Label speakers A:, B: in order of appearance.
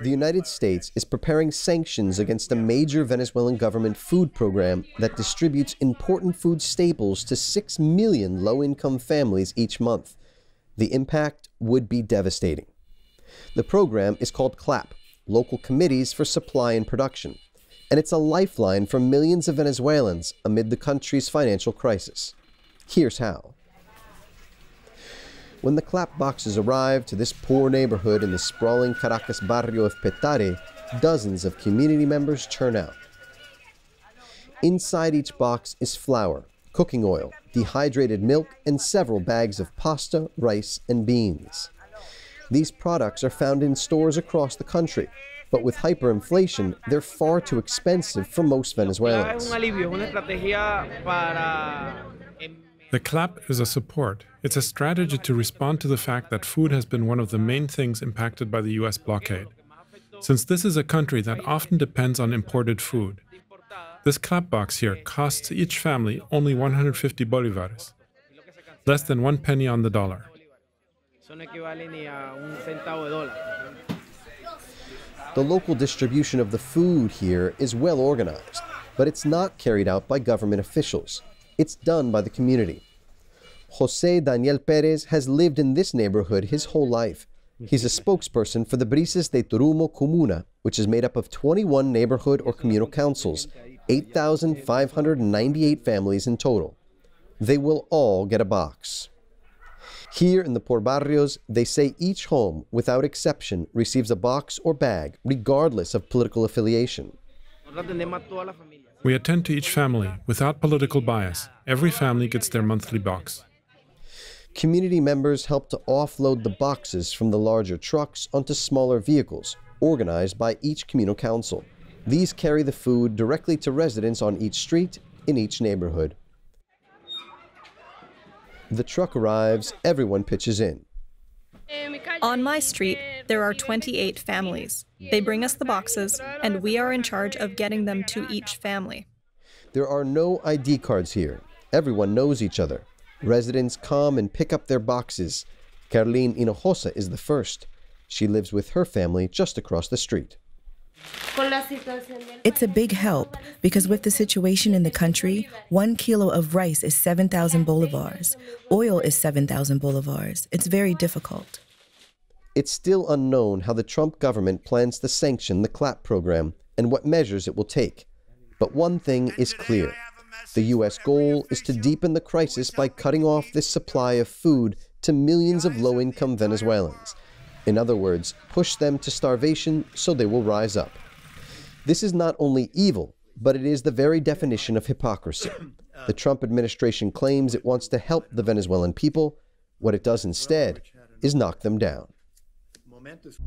A: The United States is preparing sanctions against a major Venezuelan government food program that distributes important food staples to 6 million low income families each month. The impact would be devastating. The program is called CLAP, Local Committees for Supply and Production, and it's a lifeline for millions of Venezuelans amid the country's financial crisis. Here's how. When the CLAP boxes arrive to this poor neighborhood in the sprawling Caracas barrio of Petare, dozens of community members turn out. Inside each box is flour, cooking oil, dehydrated milk, and several bags of pasta, rice, and beans. These products are found in stores across the country, but with hyperinflation, they're far too expensive for most Venezuelans.
B: The CLAP is a support. It's a strategy to respond to the fact that food has been one of the main things impacted by the US blockade. Since this is a country that often depends on imported food, this CLAP box here costs each family only 150 bolivares, less than one penny on the dollar.
A: The local distribution of the food here is well organized, but it's not carried out by government officials. It's done by the community. Jose Daniel Perez has lived in this neighborhood his whole life. He's a spokesperson for the Brisas de Turumo Comuna, which is made up of 21 neighborhood or communal councils, 8,598 families in total. They will all get a box. Here in the Por Barrios, they say each home, without exception, receives a box or bag, regardless of political affiliation.
B: We attend to each family without political bias. Every family gets their monthly box.
A: Community members help to offload the boxes from the larger trucks onto smaller vehicles, organized by each communal council. These carry the food directly to residents on each street in each neighborhood. The truck arrives, everyone pitches in.
C: On my street, there are 28 families. They bring us the boxes, and we are in charge of getting them to each family.
A: There are no ID cards here. Everyone knows each other. Residents come and pick up their boxes. Carlene Hinojosa is the first. She lives with her family just across the street.
D: It's a big help because with the situation in the country, one kilo of rice is 7,000 bolivars. Oil is 7,000 bolivars. It's very difficult.
A: It's still unknown how the Trump government plans to sanction the CLAP program and what measures it will take. But one thing is clear. The U.S. goal is to deepen the crisis by cutting off this supply of food to millions of low-income Venezuelans. In other words, push them to starvation so they will rise up. This is not only evil, but it is the very definition of hypocrisy. The Trump administration claims it wants to help the Venezuelan people. What it does instead is knock them down. momentos.